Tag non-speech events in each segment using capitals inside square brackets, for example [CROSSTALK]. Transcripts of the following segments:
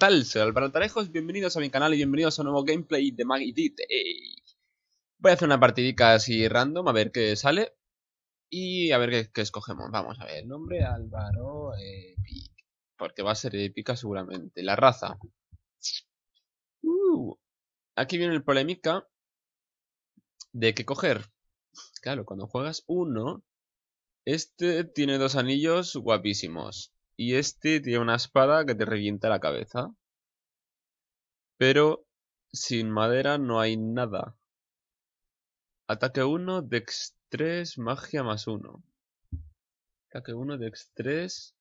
tal? Soy Alvarez bienvenidos a mi canal y bienvenidos a un nuevo gameplay de Maggie Voy a hacer una partidica así random, a ver qué sale. Y a ver qué, escogemos. Vamos a ver, nombre Álvaro Epic. Porque va a ser épica seguramente. La raza. Uh, aquí viene el polémica de qué coger. Claro, cuando juegas uno, este tiene dos anillos guapísimos. Y este tiene una espada que te revienta la cabeza. Pero sin madera no hay nada. Ataque 1, Dex 3, magia más 1. Ataque 1, Dex 3.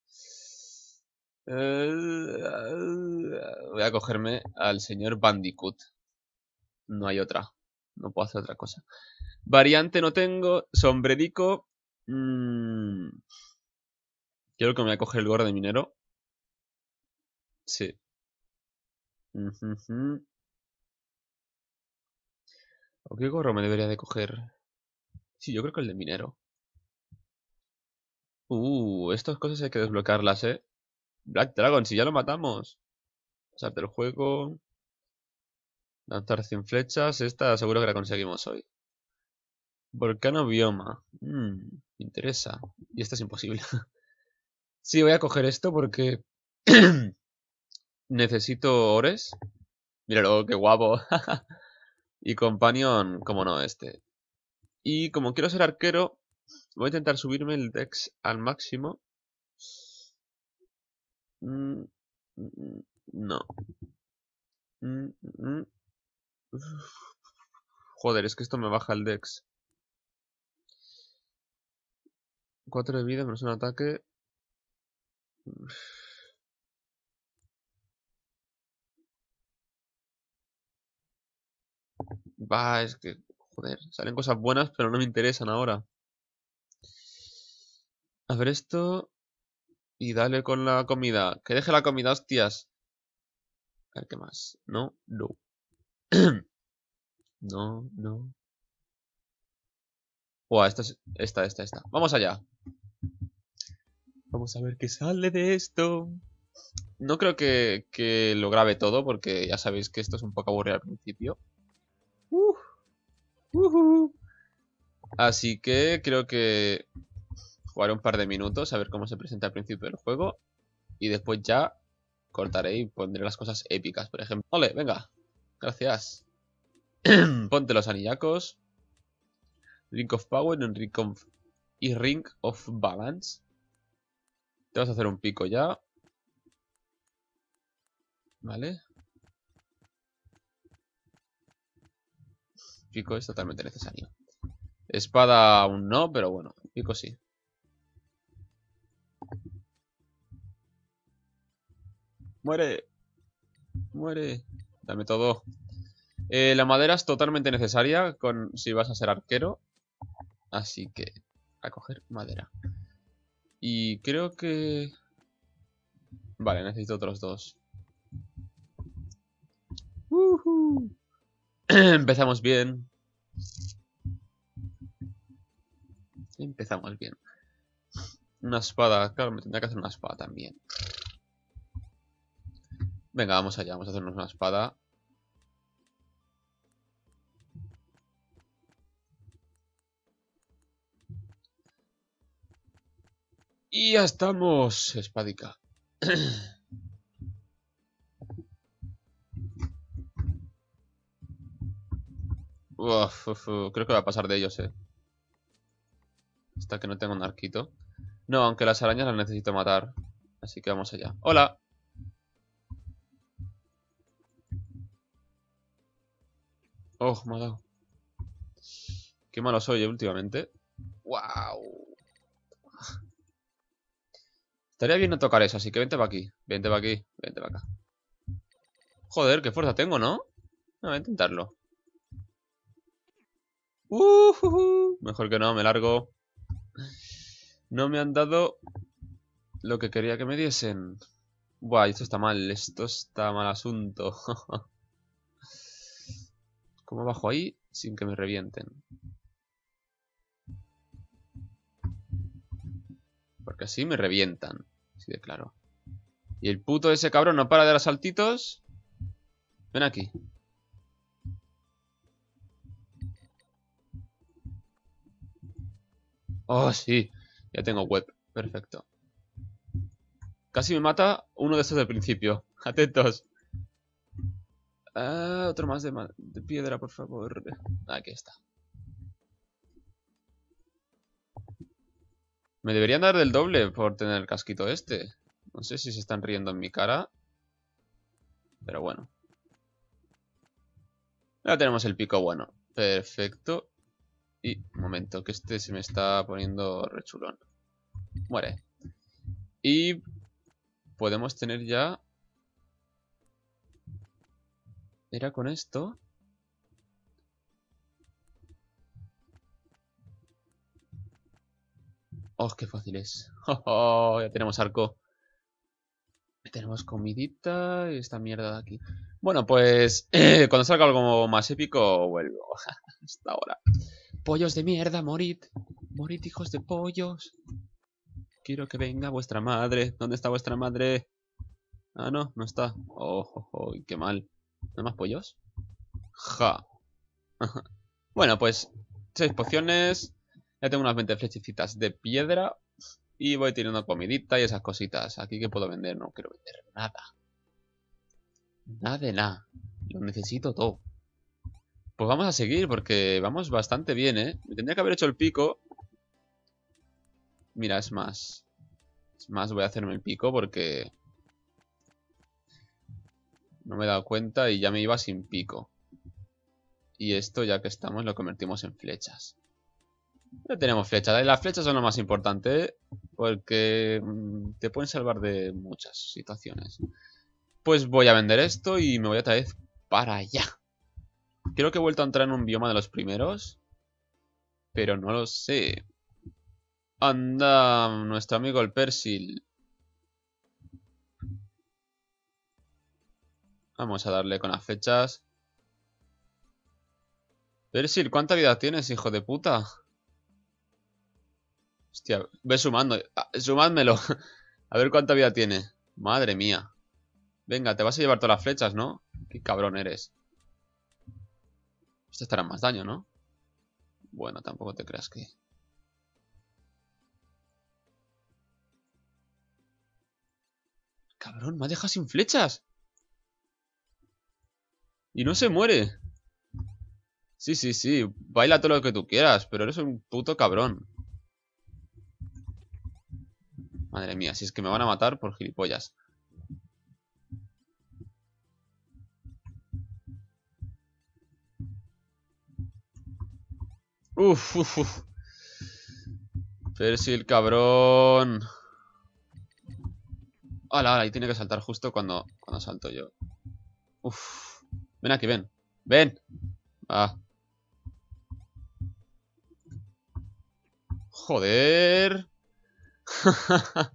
voy a cogerme al señor Bandicoot. No hay otra. No puedo hacer otra cosa. Variante no tengo. Sombrerico. Mmm, Quiero que me voy a coger el gorro de minero. Sí. ¿O qué gorro me debería de coger? Sí, yo creo que el de minero. Uh, estas cosas hay que desbloquearlas, ¿eh? Black Dragon, si ya lo matamos. Pasarte el juego. Lanzar 100 flechas. Esta seguro que la conseguimos hoy. Volcano bioma. Mmm, interesa. Y esta es imposible. [LAUGHS] Sí, voy a coger esto porque necesito ores. Míralo, qué guapo. [LAUGHS] y companion, como no, este. Y como quiero ser arquero, voy a intentar subirme el dex al máximo. Mm, mm, no. Mm, Joder, es que esto me baja el dex. 4 de vida menos un ataque. Va, es que, joder, salen cosas buenas, pero no me interesan ahora. A ver esto. Y dale con la comida. Que deje la comida, hostias. A ver qué más. No, no. [CLEARS THROAT] no, no. Buah, esta, esta, esta, esta. Vamos allá. Vamos a ver qué sale de esto. No creo que, lo grabe todo porque ya sabéis que esto es un poco aburrido al principio. Así que creo que jugaré un par de minutos a ver cómo se presenta al principio del juego. Y después ya cortaré y pondré las cosas épicas, por ejemplo. Ole, venga. Gracias. [CLEARS THROAT] Ponte los anillacos. Ring of Power Ring of... y Ring of Balance. Te vas a hacer un pico ya. Vale. Pico es totalmente necesario. Espada aún no, pero bueno, pico sí. Muere. Muere. Dame todo. Eh, la madera es totalmente necesaria con, si vas a ser arquero. Así que a coger madera. Y creo que... Vale, necesito otros dos. [CLEARS THROAT] Empezamos bien. Empezamos bien. Una espada. Claro, me tendría que hacer una espada también. Venga, vamos allá. Vamos a hacernos una espada. Y ya estamos, espadica. [CLEARS THROAT] creo que va a pasar de ellos, eh. Hasta que no tenga un arquito. No, aunque las arañas las necesito matar. Así que vamos allá. ¡Hola! Oh, me ha dado. Qué malo soy, eh, últimamente. ¡Wow! Estaría bien no tocar eso, así que vente para aquí. Vente para aquí, vente para acá. Joder, qué fuerza tengo, ¿no? voy a intentarlo. Mejor que no, me largo. No me han dado lo que quería que me diesen. Buah, esto está mal, esto está mal asunto. [LAUGHS] ¿Cómo bajo ahí sin que me revienten? Porque así me revientan. Así de claro. Y el puto ese cabrón no para de dar saltitos. Ven aquí. Oh, sí. Ya tengo web. Perfecto. Casi me mata uno de estos del principio. [LAUGHS] Atentos. Ah, otro más de, de piedra, por favor. Aquí está. Me deberían dar del doble por tener el casquito este. No sé si se están riendo en mi cara. Pero bueno. Ya tenemos el pico bueno. Perfecto. Y, un momento, que este se me está poniendo rechulón. Muere. Y podemos tener ya... Era con esto. Oh, qué fácil es. [LAUGHS] Oh, ya tenemos arco. Tenemos comidita y esta mierda de aquí. Bueno, pues [CLEARS THROAT] cuando salga algo más épico, vuelvo. [LAUGHS] Hasta ahora. Pollos de mierda, morid. Morid, hijos de pollos. Quiero que venga vuestra madre. ¿Dónde está vuestra madre? Ah, no, no está. Oh, oh, oh qué mal. ¿No hay más pollos? Ja. [LAUGHS] bueno, pues seis pociones. Ya tengo unas 20 flechecitas de piedra. Y voy tirando comidita y esas cositas. Aquí que puedo vender, no quiero vender nada. Nada de nada. Lo necesito todo. Pues vamos a seguir porque vamos bastante bien, ¿eh? Me tendría que haber hecho el pico. Mira, es más. Es más, voy a hacerme el pico porque... No me he dado cuenta y ya me iba sin pico. Y esto, ya que estamos, lo convertimos en flechas. Ya tenemos flechas. Las flechas son lo más importante porque mm, te pueden salvar de muchas situaciones. Pues voy a vender esto y me voy otra vez para allá. Creo que he vuelto a entrar en un bioma de los primeros. Pero no lo sé. Anda, nuestro amigo el Persil. Vamos a darle con las flechas. Persil, ¿cuánta vida tienes, hijo de puta? Hostia, ve sumando. Ah, sumádmelo. [LAUGHS] A ver cuánta vida tiene. Madre mía. Venga, te vas a llevar todas las flechas, ¿no? Qué cabrón eres. Este estará más daño, ¿no? Bueno, tampoco te creas que... Cabrón, me ha dejado sin flechas. Y no se muere. Sí, sí, sí. Baila todo lo que tú quieras, pero eres un puto cabrón. Madre mía, si es que me van a matar por gilipollas. Uf, uf, uf. Persil, cabrón. Hala, ahí tiene que saltar justo cuando, cuando salto yo. Uf. Ven aquí, ven. Ven. Ah. Joder. [LAUGHS]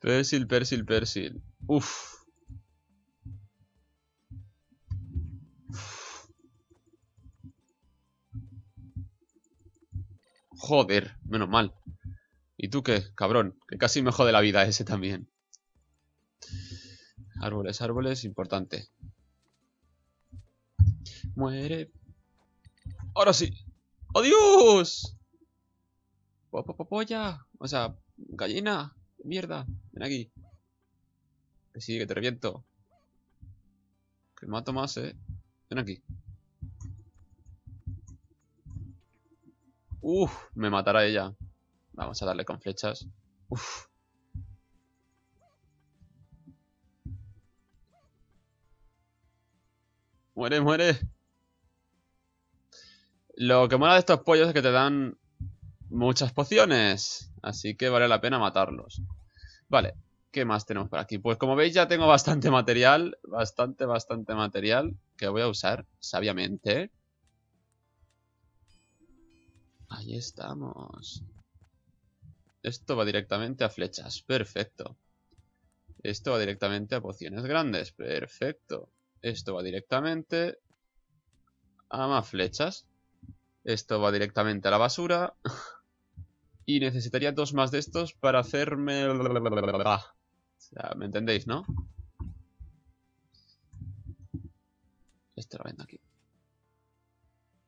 persil, persil, persil. Uf. Joder, menos mal. ¿Y tú qué, cabrón? Que casi me jode la vida ese también. Árboles, árboles, importante. Muere. Ahora sí. ¡Adiós! ¡Polla! O sea, gallina. Mierda. Ven aquí. Que sí, que te reviento. Que mato más, eh. Ven aquí. Uf, me matará ella. Vamos a darle con flechas. Uf. Muere, muere. Lo que mola de estos pollos es que te dan muchas pociones. Así que vale la pena matarlos. Vale, ¿qué más tenemos por aquí? Pues como veis ya tengo bastante material. Bastante, bastante material. Que voy a usar sabiamente. Ahí estamos. Esto va directamente a flechas. Perfecto. Esto va directamente a pociones grandes. Perfecto. Esto va directamente a más flechas. Esto va directamente a la basura. [LAUGHS] Y necesitaría dos más de estos para hacerme... sea, ¿me entendéis, no? Este lo vendo aquí.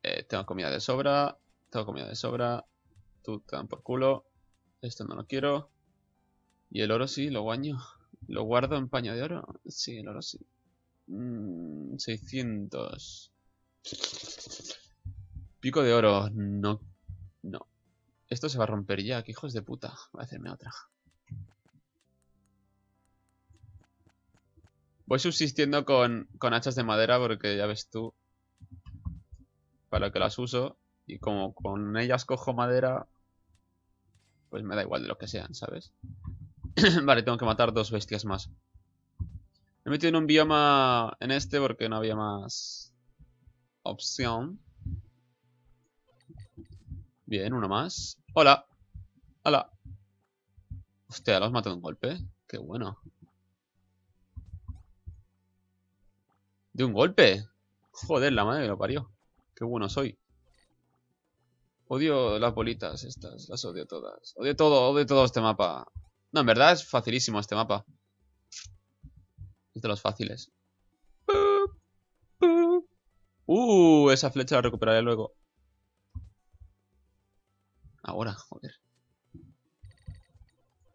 Eh, tengo comida de sobra. Tengo comida de sobra. Tú te dan por culo. Esto no lo quiero. Y el oro sí, lo guaño. ¿Lo guardo en paño de oro? Sí, el oro sí. 600. Mm, Pico de oro. No. Esto se va a romper ya. Que hijos de puta. Voy a hacerme otra. Voy subsistiendo con, con hachas de madera porque ya ves tú para que las uso. Y como con ellas cojo madera, pues me da igual de lo que sean, ¿sabes? [CLEARS THROAT] vale, tengo que matar dos bestias más. Me he metido en un bioma en este porque no había más opción. Bien, uno más. Hola. Hola. Hostia, los mato de un golpe. Qué bueno. De un golpe. Joder, la madre que lo parió. Qué bueno soy. Odio las bolitas estas. Las odio todas. Odio todo, odio todo este mapa. No, en verdad es facilísimo este mapa. Es de los fáciles. Uh, esa flecha la recuperaré luego. Ahora, joder.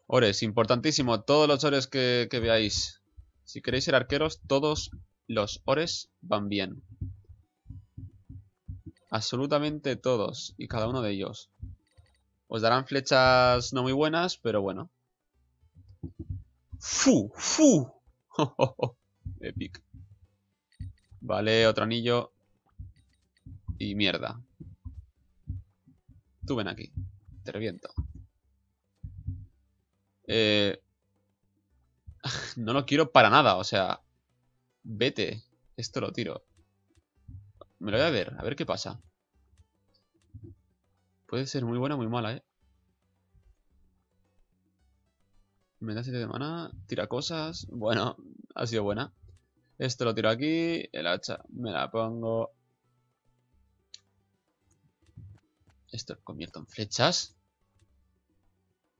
Ores, importantísimo. Todos los ores que, veáis. Si queréis ser arqueros, todos los ores van bien. Absolutamente todos y cada uno de ellos. Os darán flechas no muy buenas, pero bueno. ¡Fu! ¡Fu! [LAUGHS] Epic. Vale, otro anillo. Y mierda. Tú ven aquí. Te reviento. Eh... [LAUGHS] No lo quiero para nada, o sea... Vete. Esto lo tiro. Me lo voy a ver, a ver qué pasa. Puede ser muy buena o muy mala, ¿eh? Me da 7 de mana, tira cosas. Bueno, ha sido buena. Esto lo tiro aquí, el hacha me la pongo. Esto lo convierto en flechas.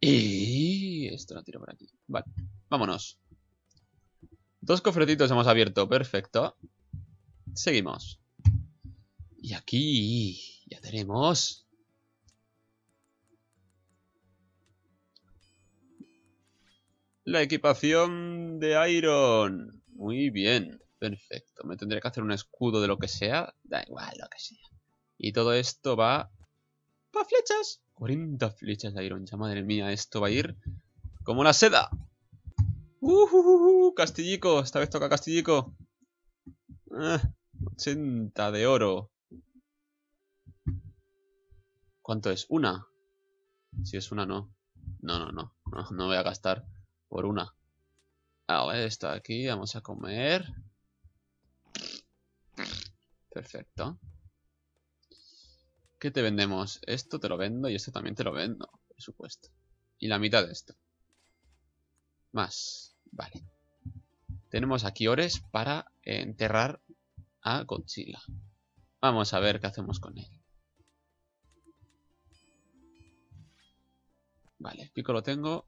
Y esto lo tiro por aquí. Vale, vámonos. Dos cofretitos hemos abierto, perfecto. Seguimos. Y aquí ya tenemos... La equipación de Iron. Muy bien, perfecto. Me tendré que hacer un escudo de lo que sea. Da igual, lo que sea. Y todo esto va... ¡Para flechas! 40 flechas de Iron. Ya madre mía, esto va a ir como la seda. Uh, Castillico, esta vez toca Castillico. 80 ah, de oro. ¿Cuánto es? ¿Una? Si es una, no. No, no, no. No, no voy a gastar por una. Vale, está aquí. Vamos a comer. Perfecto. ¿Qué te vendemos? Esto te lo vendo y esto también te lo vendo, por supuesto. Y la mitad de esto. Más. Vale. Tenemos aquí ores para enterrar a Godzilla. Vamos a ver qué hacemos con él. Vale, pico lo tengo.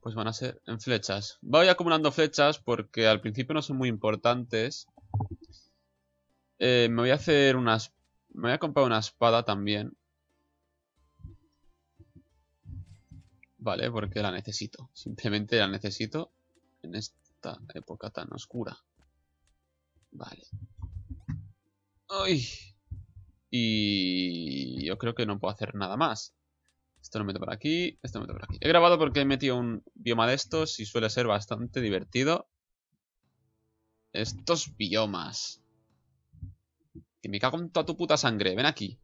Pues van a ser en flechas. Voy acumulando flechas porque al principio no son muy importantes. Eh, me voy a hacer unas... Me voy a comprar una espada también. Vale, porque la necesito. Simplemente la necesito en esta época tan oscura. Vale. ¡Ay! Y yo creo que no puedo hacer nada más. Esto lo meto por aquí, esto lo meto por aquí. He grabado porque he metido un bioma de estos y suele ser bastante divertido. Estos biomas. Que me cago en toda tu puta sangre. Ven aquí.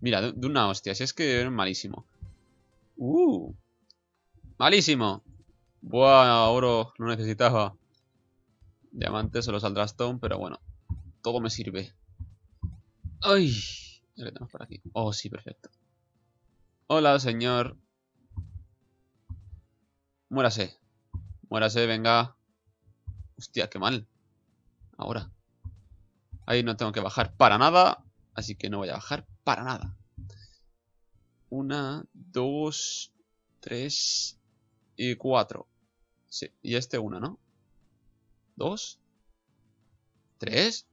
Mira, de, una hostia. Si es que es malísimo. Uh. Malísimo. Buah, oro no necesitaba. Diamante solo saldrá stone, pero bueno. Todo me sirve. ¡Ay! ¿Qué tenemos por aquí? Oh, sí, perfecto. Hola, señor. Muérase. Muérase, venga. Hostia, qué mal. Ahora. Ahí no tengo que bajar para nada. Así que no voy a bajar para nada. Una, dos, tres y cuatro. Sí, y este una, ¿no? Dos. Tres.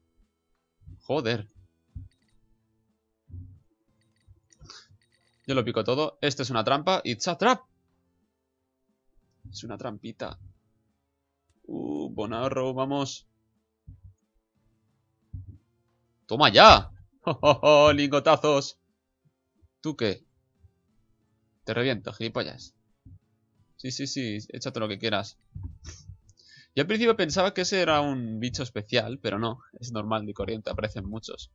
Joder. Yo lo pico todo. Esto es una trampa. It's a trap. Es una trampita. Uh, Bonarro, vamos. ¡Toma ya! [LAUGHS] ¡Oh, lingotazos! ¿Tú qué? Te reviento, gilipollas. Sí, sí, sí, échate lo que quieras. Yo al principio pensaba que ese era un bicho especial, pero no, es normal y corriente, aparecen muchos.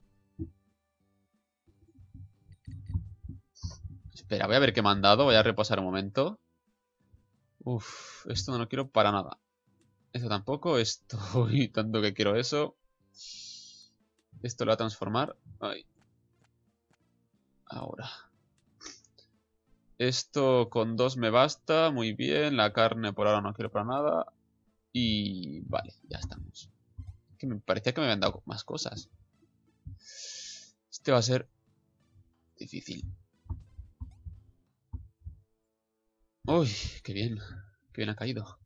Espera, voy a ver qué me han dado, voy a reposar un momento. Uf, esto no lo quiero para nada. Esto tampoco, [LAUGHS] esto... Tanto que quiero eso. Esto lo va a transformar. Ay. Ahora. Esto con dos me basta, muy bien. La carne por ahora no quiero para nada. Y vale, ya estamos. Que me parecía que me habían dado más cosas. Este va a ser difícil. Uy, qué bien. Qué bien ha caído.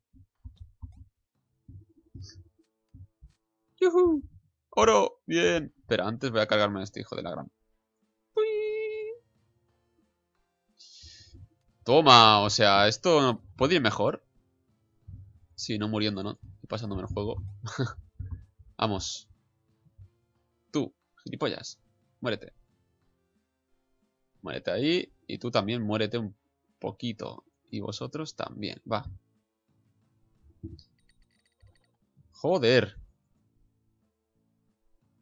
¡Yuhu! ¡Oro! ¡Bien! Pero antes voy a cargarme a este hijo de la gran. Toma, o sea, esto puede ir mejor. Sí, no muriendo, ¿no? Y pasándome el juego. [LAUGHS] Vamos. Tú, gilipollas. Muérete. Muérete ahí. Y tú también muérete un poquito. Y vosotros también. Va. Joder.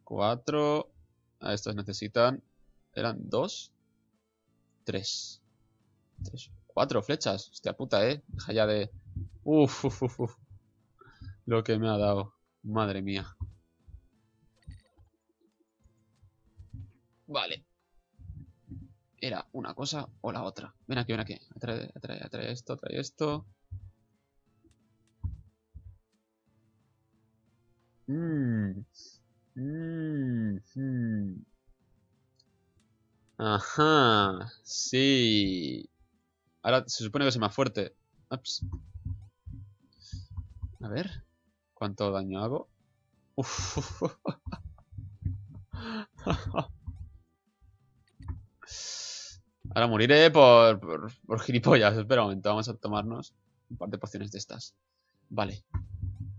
Cuatro. A estos necesitan... ¿Eran dos? Tres. Tres. Cuatro flechas. Hostia puta, eh. Deja ya de... Uf, uf, uf. Lo que me ha dado. Madre mía. Vale. Era una cosa o la otra. Ven aquí, ven aquí. Atrae, atrae, atrae esto, atrae esto. Mmm. Mmm. Ajá. Sí. Ahora se supone que es más fuerte. Ups. A ver. ¿Cuánto daño hago? Uf. [LAUGHS] Ahora moriré por, por, gilipollas. Espera un momento, vamos a tomarnos un par de pociones de estas. Vale.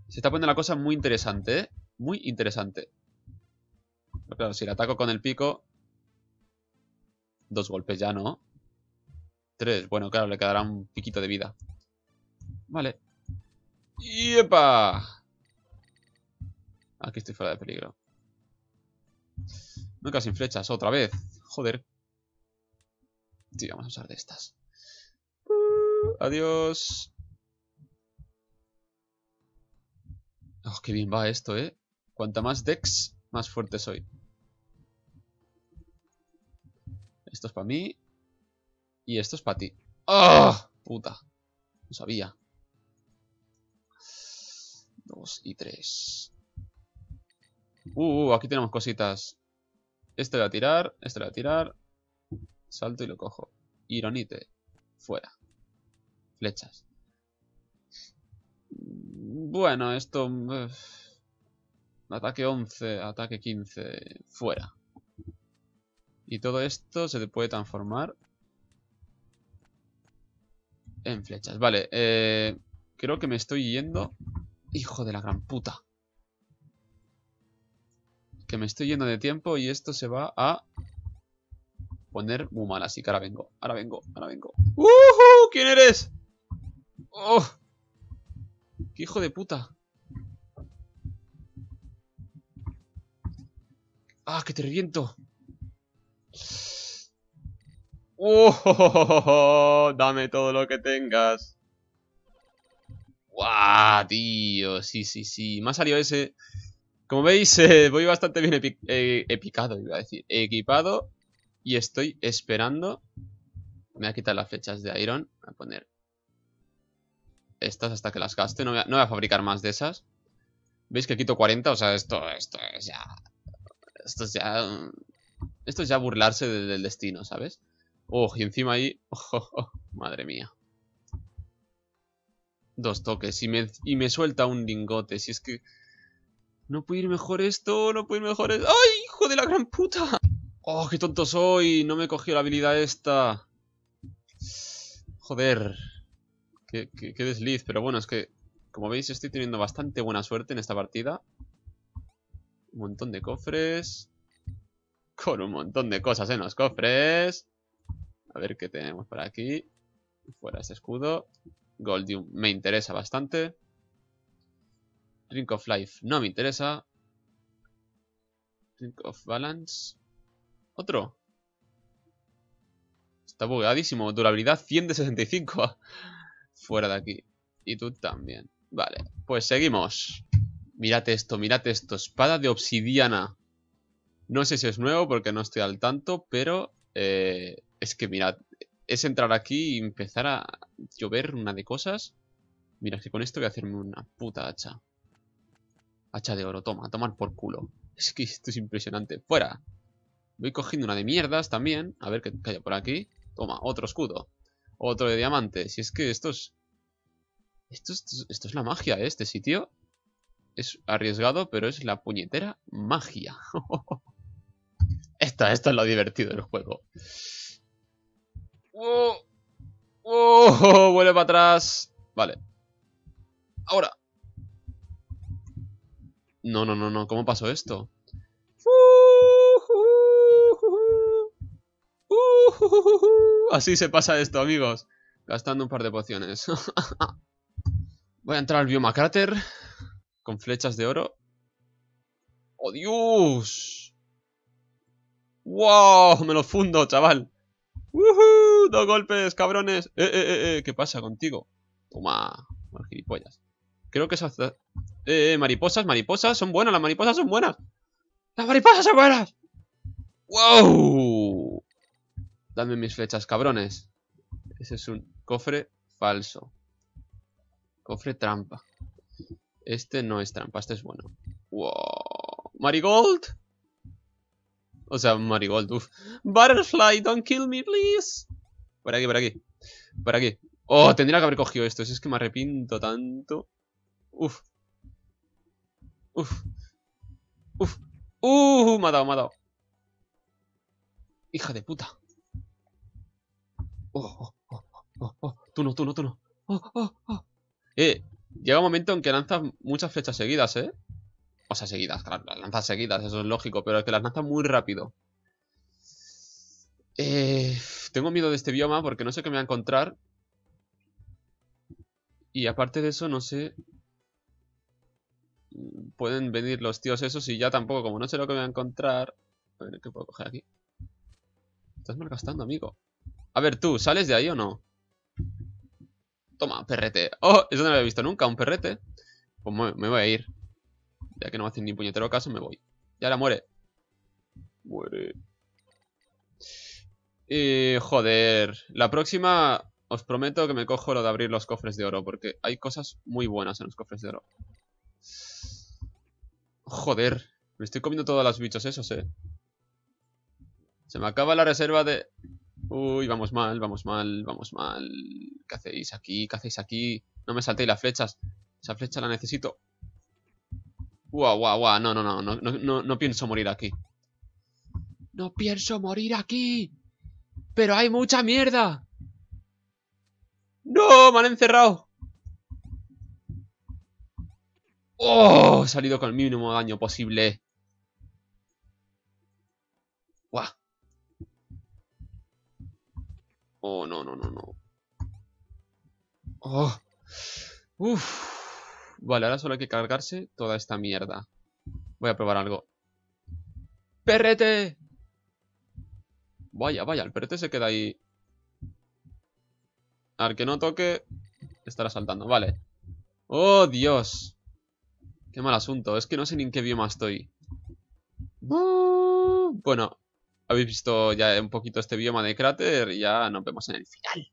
Se está poniendo la cosa muy interesante, ¿eh? Muy interesante. Pero claro, si le ataco con el pico... Dos golpes ya, ¿no? Tres. Bueno, claro, le quedará un piquito de vida. Vale. ¡Yepa! Aquí estoy fuera de peligro. Nunca sin flechas, otra vez. Joder. Sí, vamos a usar de estas. Adiós. Oh, qué bien va esto, ¿eh? Cuanta más Dex, más fuerte soy. Esto es para mí. Y esto es para ti. ¡Oh! Puta. No sabía. Dos y tres. Uh, uh, aquí tenemos cositas. Este voy a tirar, este voy a tirar. Salto y lo cojo. Ironite. Fuera. Flechas. Bueno, esto... Eh, ataque 11, ataque 15. Fuera. Y todo esto se puede transformar en flechas. Vale, eh, creo que me estoy yendo. Hijo de la gran puta. Que me estoy yendo de tiempo y esto se va a poner muy mal. Así que ahora vengo, ahora vengo, ahora vengo. ¡Uh! ¿Quién eres? ¡Oh! ¡Qué hijo de puta! ¡Ah, que te reviento! ¡Oh! Dame todo lo que tengas. ¡Guau, tío! Sí, sí, sí. Me ha salido ese... Como veis, [LAUGHS] eh, voy bastante bien eh, epicado, iba a decir. Equipado. Y estoy esperando. Me voy a quitar las flechas de Iron. Voy a poner estas hasta que las gaste. No voy, a, fabricar más de esas. ¿Veis que quito 40? O sea, esto, esto es ya... Esto es ya... Esto es ya burlarse del, destino, ¿sabes? Oh, y encima ahí... [LAUGHS] madre mía. Dos toques y me, y me suelta un lingote. Si es que... No puede ir mejor esto, no puede ir mejor esto. ¡Ay, hijo de la gran puta! ¡Oh, qué tonto soy! No me cogió la habilidad esta. Joder. Qué, qué, desliz. Pero bueno, es que... Como veis, estoy teniendo bastante buena suerte en esta partida. Un montón de cofres. Con un montón de cosas en los cofres. A ver qué tenemos por aquí. Fuera ese escudo. Goldium me interesa bastante. Drink of Life no me interesa. Drink of Balance. Otro. Está bugadísimo. Durabilidad 100 de 65. Fuera de aquí. Y tú también. Vale, pues seguimos. Mírate esto, mírate esto. Espada de obsidiana. No sé si es nuevo porque no estoy al tanto, pero eh, es que mirad, es entrar aquí y empezar a llover una de cosas. Mira, que con esto voy a hacerme una puta hacha. Hacha de oro, toma, tomar por culo. [LAUGHS] Es que esto es impresionante. ¡Fuera! Voy cogiendo una de mierdas también. A ver qué hay por aquí. Toma, otro escudo. Otro de diamante. Si es que esto es... Esto, esto es la magia, ¿eh? Este sitio es arriesgado, pero es la puñetera magia. [LAUGHS] esto es lo divertido del juego. ¡Oh! [LAUGHS] ¡Oh! Vuelve para atrás. Vale. Ahora. No, no, no, no. ¿Cómo pasó esto? Así se pasa esto, amigos. Gastando un par de pociones. [LAUGHS] Voy a entrar al bioma cráter. Con flechas de oro. ¡Oh, Dios! ¡Wow! Me lo fundo, chaval. ¡Woohoo! Dos golpes, cabrones. Eh, eh, eh, eh. ¿Qué pasa contigo? Toma. Gilipollas. Creo que hace... Eh, eh, mariposas, mariposas. Son buenas, las mariposas son buenas. ¡Las mariposas son buenas! ¡Wow! Dame mis flechas, cabrones. Ese es un cofre falso. Cofre trampa. Este no es trampa, este es bueno. Wow. Marigold. O sea, Marigold, uff. Butterfly, don't kill me, please. Por aquí, por aquí. Por aquí. Oh, tendría que haber cogido esto. es que me arrepiento tanto. Uf. Uf. Uf. Uh, me ha dado, me ha dado. Hija de puta. Oh, oh, oh, oh, Tú no, tú no, tú no. Oh, oh, oh. Eh, Llega un momento en que lanzas muchas flechas seguidas, ¿eh? O sea, seguidas, claro, las lanzas seguidas, eso es lógico, pero es que las lanzas muy rápido. Eh, tengo miedo de este bioma porque no sé qué me va a encontrar. Y aparte de eso, no sé... Pueden venir los tíos esos y ya tampoco, como no sé lo que me voy a encontrar... A ver, ¿qué puedo coger aquí? Estás malgastando, amigo. A ver, tú, ¿sales de ahí o no? Toma, perrete. Oh, eso no lo había visto nunca, un perrete. Pues me, voy a ir. Ya que no me hacen ni puñetero caso, me voy. Y ahora muere. Muere. Y joder. La próxima os prometo que me cojo lo de abrir los cofres de oro. Porque hay cosas muy buenas en los cofres de oro. Joder. Me estoy comiendo todos los bichos esos, eh. Se me acaba la reserva de... Uy, vamos mal, vamos mal, vamos mal. ¿Qué hacéis aquí? ¿Qué hacéis aquí? No me saltéis las flechas. Esa flecha la necesito. Guau, guau, guau. No, no, no, no, pienso morir aquí. No pienso morir aquí. Pero hay mucha mierda. No, me han encerrado. Oh, he salido con el mínimo daño posible. Guau. Oh, no, no, no, no. Oh. Uf. Vale, ahora solo hay que cargarse toda esta mierda. Voy a probar algo. ¡Perrete! Vaya, vaya, el perrete se queda ahí. Al que no toque, estará saltando. Vale. ¡Oh, Dios! Qué mal asunto. Es que no sé ni en qué bioma estoy. Bueno, habéis visto ya un poquito este bioma de cráter y ya nos vemos en el final.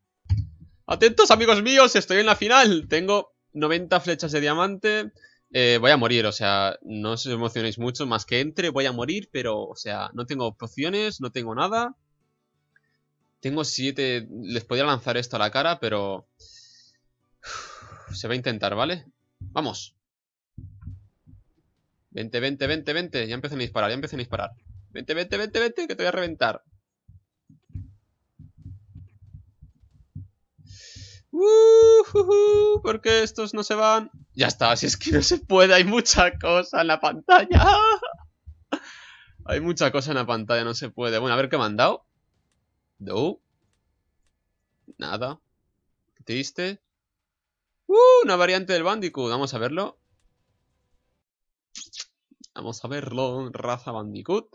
Atentos amigos míos, estoy en la final. Tengo 90 flechas de diamante. Eh, voy a morir, o sea, no os emocionéis mucho, más que entre voy a morir, pero, o sea, no tengo pociones, no tengo nada. Tengo siete... Les podía lanzar esto a la cara, pero... Se va a intentar, ¿vale? ¡Vamos! Vente, vente, vente, vente. Ya empiezan a disparar, ya empiezan a disparar. Vente, vente, vente, vente, que te voy a reventar. Uh, ¿Por qué estos no se van? Ya está, si es que no se puede, hay mucha cosa en la pantalla. [LAUGHS] hay mucha cosa en la pantalla, no se puede. Bueno, a ver qué me han dado. No. Nada. ¿Qué te Uh, una variante del Bandicoot. Vamos a verlo. Vamos a verlo. Raza Bandicoot.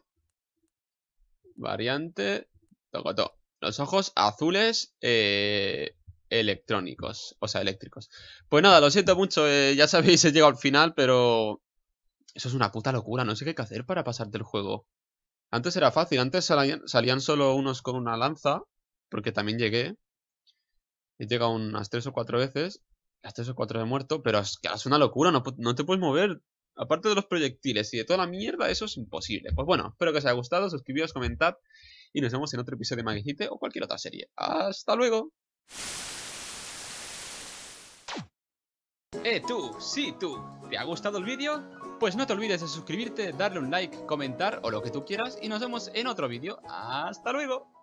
Variante. Tocotó. Los ojos azules. Eh, electrónicos, o sea, eléctricos. Pues nada, lo siento mucho, eh, ya sabéis, [LAUGHS] he llegado al final, pero eso es una puta locura, no sé qué hay que hacer para pasarte el juego. Antes era fácil, antes salían, solo unos con una lanza, porque también llegué. He llegado unas tres o cuatro veces, las tres o cuatro he muerto, pero es que es una locura, no, te puedes mover. Aparte de los proyectiles y de toda la mierda, eso es imposible. Pues bueno, espero que os haya gustado, suscribíos, comentad y nos vemos en otro episodio de Magicite o cualquier otra serie. ¡Hasta luego! Eh, tú, sí, tú, ¿te ha gustado el vídeo? Pues no te olvides de suscribirte, darle un like, comentar o lo que tú quieras y nos vemos en otro vídeo. ¡Hasta luego!